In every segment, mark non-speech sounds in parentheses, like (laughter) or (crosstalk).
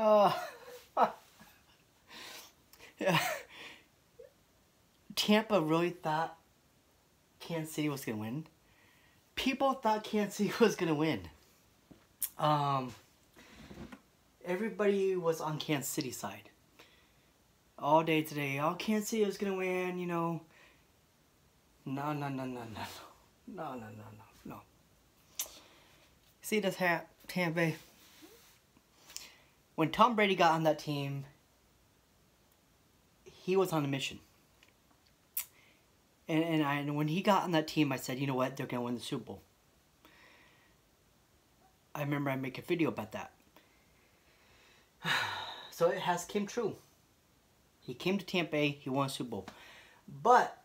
Uh, (laughs) yeah. Tampa really thought Kansas City was going to win. People thought Kansas City (laughs) was going to win. Um, everybody was on Kansas City side. All day today, all Kansas City was going to win, you know. No, no, no, no, no, no. No, no, no, no, no. See this hat, Tampa Bay. When Tom Brady got on that team, he was on a mission. And, and, I, and when he got on that team, I said, you know what, they're going to win the Super Bowl. I remember I make a video about that. (sighs) so it has came true. He came to Tampa Bay, he won Super Bowl. But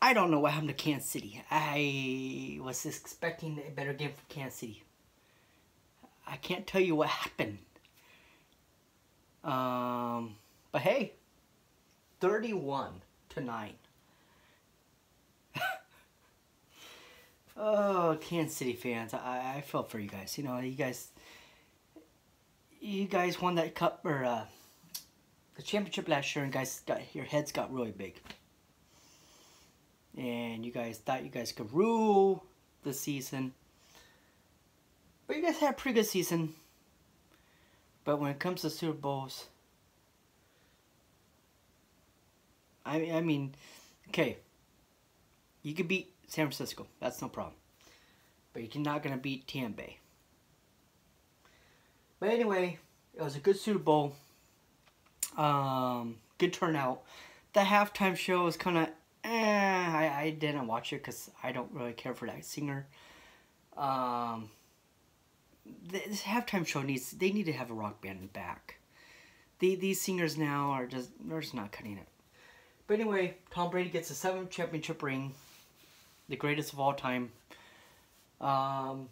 I don't know what happened to Kansas City. I was expecting a better game from Kansas City. Can't tell you what happened. Um, but hey, 31 to 9. (laughs) oh, Kansas City fans, I, I felt for you guys. You know, you guys, you guys won that cup or uh, the championship last year, and guys got your heads got really big. And you guys thought you guys could rule the season. But you guys had a pretty good season. But when it comes to Super Bowls, I I mean, okay, you could beat San Francisco. That's no problem. But you're not gonna beat Tampa Bay. But anyway, it was a good Super Bowl. Um, good turnout. The halftime show was kind of eh. I, I didn't watch it because I don't really care for that singer. Um, this halftime show needs they need to have a rock band back. The, these singers now are just they're just not cutting it. But anyway, Tom Brady gets a seventh championship ring, the greatest of all time. Um,